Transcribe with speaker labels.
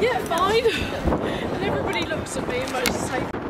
Speaker 1: Yeah, fine. and everybody looks at me and goes, say,